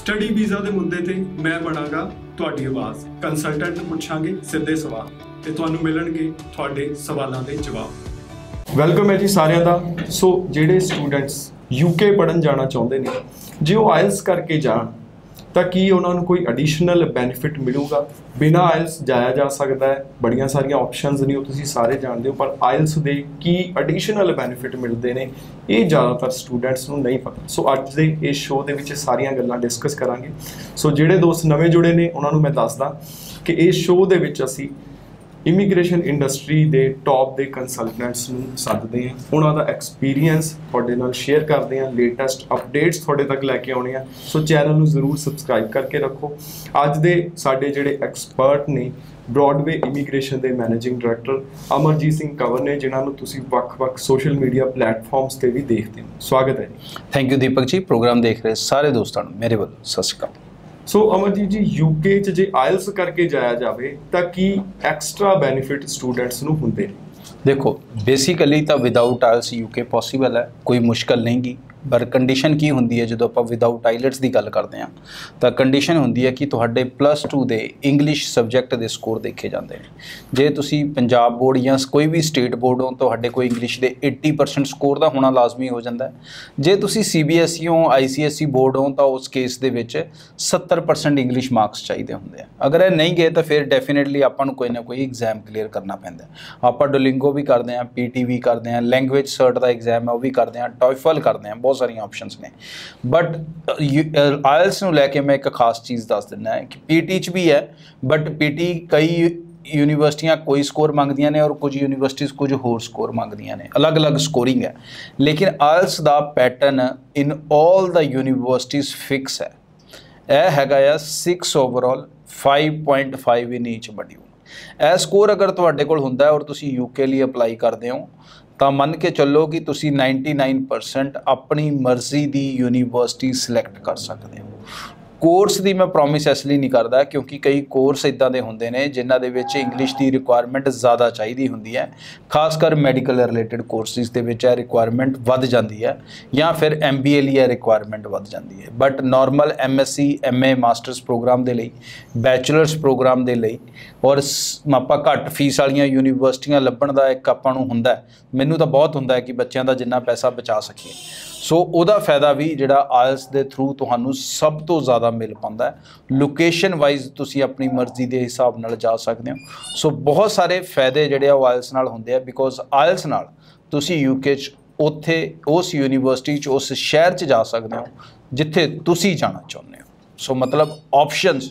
Study visa ਦੇ ਮੁੱਦੇ ਤੇ ਮੈਂ ਬਣਾਗਾ ਤੁਹਾਡੀ ਆਵਾਜ਼। ਕੰਸਲਟੈਂਟ ਨੂੰ ਪੁੱਛਾਂਗੇ ਸਿੱਧੇ ਸਵਾਲ ਤੇ ਤੁਹਾਨੂੰ ਮਿਲਣਗੇ ਤੁਹਾਡੇ ਸਵਾਲਾਂ ਦੇ ਜਵਾਬ। ਵੈਲਕਮ ਹੈ ਜੀ ਸਾਰਿਆਂ ਦਾ। ਸੋ ਜਿਹੜੇ ਸਟੂਡੈਂਟਸ ਯੂਕੇ ਪੜਨ ਜਾਣਾ ਚਾਹੁੰਦੇ ਨੇ, ਜੇ ਉਹ ਆਇਲਸ ਕਰਕੇ ਜਾਣ ਤਾਂ ਕੀ ਉਹਨਾਂ ਨੂੰ ਕੋਈ ਐਡੀਸ਼ਨਲ ਬੈਨੀਫਿਟ ਮਿਲੂਗਾ? ਬਿਨਾ ਆਇਲਸ ਜਾਇਆ ਜਾ ਸਕਦਾ ਹੈ, ਬੜੀਆਂ ਸਾਰੀਆਂ ਆਪਸ਼ਨਸ ਨੇ, ਉਹ ਤੁਸੀਂ ਸਾਰੇ ਜਾਣਦੇ ਹੋ, ਪਰ ਆਇਲਸ ਦੇ ਕੀ ਐਡੀਸ਼ਨਲ ਬੈਨੀਫਿਟ ਮਿਲਦੇ ਨੇ, ਇਹ ਜ਼ਿਆਦਾਤਰ ਸਟੂਡੈਂਟਸ ਨੂੰ ਨਹੀਂ ਪਤਾ। ਸੋ ਅੱਜ ਦੇ ਇਸ ਸ਼ੋਅ ਦੇ ਵਿੱਚ ਸਾਰੀਆਂ ਗੱਲਾਂ ਡਿਸਕਸ ਕਰਾਂਗੇ। ਸੋ ਜਿਹੜੇ ਦੋਸਤ ਨਵੇਂ ਜੁੜੇ ਨੇ, ਉਹਨਾਂ ਨੂੰ ਮੈਂ ਦੱਸਦਾ ਕਿ ਇਸ ਸ਼ੋਅ ਦੇ ਵਿੱਚ ਅਸੀਂ ਇਮੀਗ੍ਰੇਸ਼ਨ ਇੰਡਸਟਰੀ ਦੇ ਟੌਪ ਦੇ ਕੰਸਲਟੈਂਟਸ ਨੂੰ ਸੱਦਦੇ ਹਾਂ। ਉਹਨਾਂ ਦਾ ਐਕਸਪੀਰੀਅੰਸ ਤੁਹਾਡੇ ਨਾਲ ਸ਼ੇਅਰ ਕਰਦੇ ਹਾਂ। ਲੇਟੈਸਟ ਅਪਡੇਟਸ ਤੁਹਾਡੇ ਤੱਕ ਲੈ ਕੇ ਆਉਣੇ ਆ ਸੋ ਚੈਨਲ ਨੂੰ ਜ਼ਰੂਰ ਸਬਸਕ੍ਰਾਈਬ ਕਰਕੇ ਰੱਖੋ। ਅੱਜ ਦੇ ਸਾਡੇ ਜਿਹੜੇ ਐਕਸਪਰਟ ਨੇ ਬ੍ਰੌਡਵੇ ਇਮੀਗ੍ਰੇਸ਼ਨ ਦੇ ਮੈਨੇਜਿੰਗ ਡਾਇਰੈਕਟਰ ਅਮਰਜੀਤ ਸਿੰਘ ਕੰਵਰ ਨੇ, ਜਿਨ੍ਹਾਂ ਨੂੰ ਤੁਸੀਂ ਵੱਖ-ਵੱਖ ਸੋਸ਼ਲ ਮੀਡੀਆ ਪਲੇਟਫਾਰਮਸ ਤੇ ਵੀ ਦੇਖਦੇ ਹੋ। ਸਵਾਗਤ ਹੈ ਜੀ। ਥੈਂਕ ਯੂ ਦੀਪਕ ਜੀ। ਪ੍ਰੋਗਰਾਮ ਦੇਖ ਰਹੇ ਸਾਰੇ ਦੋਸਤਾਂ ਨੂੰ। ਮੇਰੇ ਵੱਲੋਂ ਸਤਿ ਸ਼੍ਰੀ ਅਕਾਲ। ਸੋ ਅਮਰਜੀਤ ਜੀ ਯੂਕੇ ਚ ਜੇ ਆਇਲਸ ਕਰਕੇ ਜਾਇਆ ਜਾਵੇ, ਤਾਂ ਕੀ ਐਕਸਟਰਾ ਬੈਨੀਫਿਟ ਸਟੂਡੈਂਟਸ ਨੂੰ ਹੁੰਦੇ ਨੇ? ਦੇਖੋ ਬੇਸਿਕਲੀ ਤਾਂ ਵਿਦਆਊਟ ਆਇਲਸ ਯੂਕੇ ਪੋਸੀਬਲ ਹੈ, ਕੋਈ ਮੁਸ਼ਕਲ ਨਹੀਂਗੀ। ਪਰ ਕੰਡੀਸ਼ਨ ਕੀ ਹੁੰਦੀ ਹੈ ਜਦੋਂ ਆਪਾਂ ਵਿਦਆਊਟ ਆਈਲੈਟਸ ਦੀ ਗੱਲ ਕਰਦੇ ਹਾਂ? ਤਾਂ ਕੰਡੀਸ਼ਨ ਹੁੰਦੀ ਹੈ ਕਿ ਤੁਹਾਡੇ ਪਲੱਸ 2 ਦੇ ਇੰਗਲਿਸ਼ ਸਬਜੈਕਟ ਦੇ ਸਕੋਰ ਦੇਖੇ ਜਾਂਦੇ ਨੇ। ਜੇ ਤੁਸੀਂ ਪੰਜਾਬ ਬੋਰਡ ਜਾਂ ਕੋਈ ਵੀ ਸਟੇਟ ਬੋਰਡ ਹੋ, ਤੁਹਾਡੇ ਕੋਲ ਇੰਗਲਿਸ਼ ਦੇ 80% ਸਕੋਰ ਦਾ ਹੋਣਾ ਲਾਜ਼ਮੀ ਹੋ ਜਾਂਦਾ ਹੈ। ਜੇ ਤੁਸੀਂ ਸੀਬੀਐਸਈ ਹੋ ਆਈਸੀਐਸਈ ਬੋਰਡ ਹੋ, ਤਾਂ ਉਸ ਕੇਸ ਦੇ ਵਿੱਚ 70% ਇੰਗਲਿਸ਼ ਮਾਰਕਸ ਚਾਹੀਦੇ ਹੁੰਦੇ ਆ। ਅਗਰ ਇਹ ਨਹੀਂ ਗਏ, ਤਾਂ ਫਿਰ ਡੈਫੀਨਿਟਲੀ ਆਪਾਂ ਨੂੰ ਕੋਈ ਨਾ ਕੋਈ ਐਗਜ਼ਾਮ ਕਲੀਅਰ ਕਰਨਾ ਪੈਂਦਾ ਆਪਾਂ ਡੋਲਿੰਗੋ ਵੀ ਕਰਦੇ ਆ ਪੀਟੀ ਵੀ ਕਰਦੇ ਆ ਲੈਂਗੁਏਜ ਸਰਟ ਦਾ ਐਗਜ਼ਾਮ ਹੈ, ਉਹ ਵੀ ਕਰਦੇ ਆ ਟੋਇਫਲ ਕਰਦੇ ਆ ਬਹੁਤ ਸਾਰੀਆਂ ਆਪਸ਼ਨਸ ਨੇ। ਬਟ ਆਇਲਸ uh, uh, ਨੂੰ ਲੈ ਕੇ ਮੈਂ ਇੱਕ ਖਾਸ ਚੀਜ਼ ਦੱਸ ਦਿੰਦਾ ਹੈ ਕਿ ਪੀਟੀ ਚ ਵੀ ਹੈ ਬਟ ਪੀਟੀ ਕਈ ਯੂਨੀਵਰਸਿਟੀਆਂ ਕੋਈ ਸਕੋਰ ਮੰਗਦੀਆਂ ਨੇ ਔਰ ਕੁਝ ਯੂਨੀਵਰਸਿਟੀਆਂ ਕੁਝ ਹੋਰ ਸਕੋਰ ਮੰਗਦੀਆਂ ਨੇ। ਅਲੱਗ-ਅਲੱਗ ਸਕੋਰਿੰਗ ਹੈ। ਲੇਕਿਨ ਆਇਲਸ ਦਾ ਪੈਟਰਨ ਇਨ 올 ਦਾ ਯੂਨੀਵਰਸਿਟੀਜ਼ ਫਿਕਸ ਹੈ। ਇਹ ਹੈਗਾ ਆ 6 ਓਵਰਆਲ 5.5 ਇਨ ਈਚ ਮੋਡਿਊਲ ਇਹ ਸਕੋਰ ਅਗਰ ਤੁਹਾਡੇ ਕੋਲ ਹੁੰਦਾ ਹੈ ਔਰ ਤੁਸੀਂ ਯੂਕੇ ਲਈ ਅਪਲਾਈ ਕਰਦੇ ਹੋ ਤਾਂ ਮੰਨ ਕੇ ਚੱਲੋ ਕਿ ਤੁਸੀਂ 99% ਆਪਣੀ ਮਰਜ਼ੀ ਦੀ ਯੂਨੀਵਰਸਿਟੀ ਸਿਲੈਕਟ ਕਰ ਸਕਦੇ ਹੋ। ਕੋਰਸ ਦੀ ਮੈਂ ਪ੍ਰੋਮਿਸ ਇਸ ਲਈ ਨਹੀਂ ਕਰਦਾ ਕਿਉਂਕਿ ਕਈ ਕੋਰਸ ਇਦਾਂ ਦੇ ਹੁੰਦੇ ਨੇ ਜਿਨ੍ਹਾਂ ਦੇ ਵਿੱਚ ਇੰਗਲਿਸ਼ ਦੀ ਰਿਕੁਆਇਰਮੈਂਟ ਜ਼ਿਆਦਾ ਚਾਹੀਦੀ ਹੁੰਦੀ ਹੈ। ਖਾਸ ਕਰ ਮੈਡੀਕਲ ਰਿਲੇਟਡ ਕੋਰਸਿਸ ਦੇ ਵਿੱਚ ਇਹ ਰਿਕੁਆਇਰਮੈਂਟ ਵੱਧ ਜਾਂਦੀ ਹੈ ਜਾਂ ਫਿਰ ਐਮਬੀਏ ਲਈ ਇਹ ਰਿਕੁਆਇਰਮੈਂਟ ਵੱਧ ਜਾਂਦੀ ਹੈ। But normal MSc MA masters programme ਦੇ ਲਈ ਬੈਚਲਰਸ ਪ੍ਰੋਗਰਾਮ ਦੇ ਲਈ ਔਰ ਆਪਾਂ ਘੱਟ ਫੀਸ ਵਾਲੀਆਂ ਯੂਨੀਵਰਸਿਟੀਆਂ ਲੱਭਣ ਦਾ ਇੱਕ ਆਪਾਂ ਨੂੰ ਹੁੰਦਾ ਮੈਨੂੰ ਤਾਂ ਬਹੁਤ ਹੁੰਦਾ ਹੈ ਕਿ ਬੱਚਿਆਂ ਦਾ ਜਿੰਨਾ ਪੈਸਾ ਬਚਾ ਸਕੀਏ। ਸੋ ਉਹਦਾ ਫਾਇਦਾ ਵੀ ਜਿਹੜਾ ਆਇਲਸ ਦੇ ਥਰੂ ਤੁਹਾਨੂੰ ਸਭ ਤੋਂ ਜ਼ਿਆਦਾ ਮਿਲ ਪਾਉਂਦਾ ਲੋਕੇਸ਼ਨ ਵਾਈਜ਼ ਤੁਸੀਂ ਆਪਣੀ ਮਰਜ਼ੀ ਦੇ ਹਿਸਾਬ ਨਾਲ ਜਾ ਸਕਦੇ ਹੋ। ਸੋ ਬਹੁਤ ਸਾਰੇ ਫਾਇਦੇ ਜਿਹੜੇ ਆ ਆਇਲਸ ਨਾਲ ਹੁੰਦੇ ਆ ਬਿਕੋਜ਼ ਆਇਲਸ ਨਾਲ ਤੁਸੀਂ ਯੂਕੇ ਚ ਉੱਥੇ, ਉਸ ਯੂਨੀਵਰਸਿਟੀ ਚ, ਉਸ ਸ਼ਹਿਰ ਚ ਜਾ ਸਕਦੇ ਹੋ, ਜਿੱਥੇ ਤੁਸੀਂ ਜਾਣਾ ਚਾਹੁੰਦੇ ਹੋ। ਸੋ ਮਤਲਬ ਆਪਸ਼ਨਸ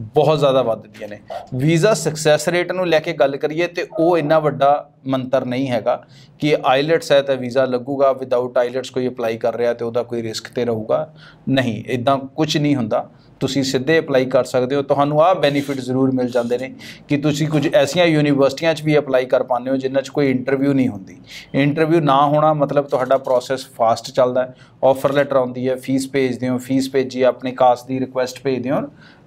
ਬਹੁਤ ਜ਼ਿਆਦਾ ਵੱਧਦੀਆਂ ਨੇ। ਵੀਜ਼ਾ ਸਕਸੈਸ ਰੇਟ ਨੂੰ ਲੈ ਕੇ ਗੱਲ ਕਰੀਏ ਤੇ ਉਹ ਇੰਨਾ ਵੱਡਾ ਮੰਤਰ ਨਹੀਂ ਹੈਗਾ ਕਿ ਆਈਲੈਟਸ ਹੈ ਤਾਂ ਵੀਜ਼ਾ ਲੱਗੂਗਾ ਵਿਦਆਊਟ ਆਈਲੈਟਸ ਕੋਈ ਅਪਲਾਈ ਕਰ ਰਿਹਾ ਤੇ ਉਹਦਾ ਕੋਈ ਰਿਸਕ ਤੇ ਰਹੂਗਾ। ਨਹੀਂ ਇਦਾਂ ਕੁਝ ਨਹੀਂ ਹੁੰਦਾ। ਤੁਸੀਂ ਸਿੱਧੇ ਅਪਲਾਈ ਕਰ ਸਕਦੇ ਹੋ। ਤੁਹਾਨੂੰ ਆਹ ਬੈਨੀਫਿਟ ਜ਼ਰੂਰ ਮਿਲ ਜਾਂਦੇ ਨੇ ਕਿ ਤੁਸੀਂ ਕੁਝ ਐਸੀਆਂ ਯੂਨੀਵਰਸਿਟੀਆਂ 'ਚ ਵੀ ਅਪਲਾਈ ਕਰ ਪਾਉਂਦੇ ਹੋ ਜਿਨ੍ਹਾਂ 'ਚ ਕੋਈ ਇੰਟਰਵਿਊ ਨਹੀਂ ਹੁੰਦੀ। ਇੰਟਰਵਿਊ ਨਾ ਹੋਣਾ ਮਤਲਬ ਤੁਹਾਡਾ ਪ੍ਰੋਸੈਸ ਫਾਸਟ ਚੱਲਦਾ ਹੈ। ਆਫਰ ਲੈਟਰ ਆਉਂਦੀ ਹੈ ਫੀਸ ਭੇਜਦੇ ਹੋ ਫੀਸ ਭੇਜੀ, ਆਪਣੇ ਕਾਸ ਦੀ ਰਿਕੁਐਸਟ ਭੇਜਦੇ ਹੋ,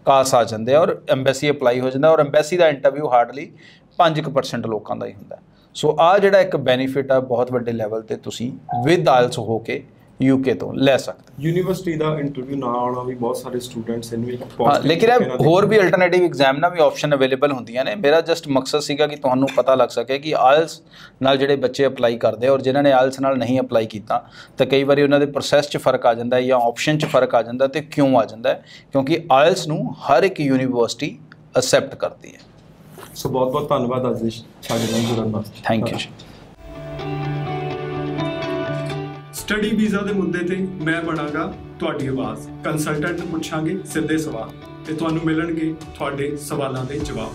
ਕਾਸ ਆ ਜਾਂਦੇ ਆ ਔਰ ਐਮਬੈਸੀ ਅਪਲਾਈ ਹੋ ਜਾਂਦਾ ਔਰ ਐਮਬੈਸੀ ਦਾ ਇੰਟਰਵਿਊ ਹਾਰਡਲੀ 5% ਲੋਕਾਂ ਦਾ ਹੀ ਹੁੰਦਾ। ਸੋ ਆ ਜਿਹੜਾ ਇੱਕ ਬੈਨੀਫਿਟ ਆ ਬਹੁਤ ਵੱਡੇ ਲੈਵਲ ਤੇ ਤੁਸੀਂ ਵਿਦ ਆਇਲਸ ਹੋ ਕੇ ਯੂਕੇ ਤੋਂ ਲੈ ਸਕਦੇ ਯੂਨੀਵਰਸਿਟੀ ਦਾ ਇੰਟਰਵਿਊ ਨਾ ਆਉਣਾ ਵੀ ਬਹੁਤ ਸਾਰੇ ਸਟੂਡੈਂਟਸ ਇਹਨੂੰ ਇੱਕ positive ਲੇਕਿਨ ਇਹ ਨਾਲ ਹੋਰ ਵੀ ਅਲਟਰਨੇਟਿਵ ਐਗਜ਼ਾਮ ਨਾਲ ਵੀ ਆਪਸ਼ਨ ਅਵੇਲੇਬਲ ਹੁੰਦੀਆਂ ਨੇ। ਮੇਰਾ ਜਸਟ ਮਕਸਦ ਸੀਗਾ ਕਿ ਤੁਹਾਨੂੰ ਪਤਾ ਲੱਗ ਸਕੇ ਕਿ ਆਇਲਸ ਨਾਲ ਜਿਹੜੇ ਬੱਚੇ ਅਪਲਾਈ ਕਰਦੇ ਔਰ ਜਿਨ੍ਹਾਂ ਨੇ ਆਇਲਸ ਨਾਲ ਨਹੀਂ ਅਪਲਾਈ ਕੀਤਾ ਤਾਂ ਕਈ ਵਾਰੀ ਉਹਨਾਂ ਦੇ ਪ੍ਰੋਸੈਸ 'ਚ ਫ਼ਰਕ ਆ ਜਾਂਦਾ ਹੈ ਜਾਂ ਆਪਸ਼ਨ 'ਚ ਫ਼ਰਕ ਆ ਜਾਂਦਾ ਤੇ ਕਿਉਂ ਆ ਜਾਂਦਾ ਹੈ? ਕਿਉਂਕਿ ਆਇਲਸ ਨੂੰ ਹਰ ਇੱਕ ਯੂਨੀਵਰਸਿਟੀ ਅਸੈਪਟ ਕਰਦੀ ਹੈ। ਸੋ ਬਹੁਤ ਬਹੁਤ ਧੰਨਵਾਦ ਅੱਜ ਸਾਡੇ ਨਾਲ ਜੁੜਨ ਵਾਸਤੇ। ਥੈਂਕ ਯੂ ਜੀ। ਸਟੱਡੀ ਵੀਜ਼ਾ ਦੇ ਮੁੱਦੇ ਤੇ ਮੈਂ ਬਣਾਗਾ ਤੁਹਾਡੀ ਆਵਾਜ਼। ਕੰਸਲਟੈਂਟ ਨੂੰ ਪੁੱਛਾਂਗੇ ਸਿੱਧੇ ਸਵਾਲ ਤੇ ਤੁਹਾਨੂੰ ਮਿਲਣਗੇ ਤੁਹਾਡੇ ਸਵਾਲਾਂ ਦੇ ਜਵਾਬ।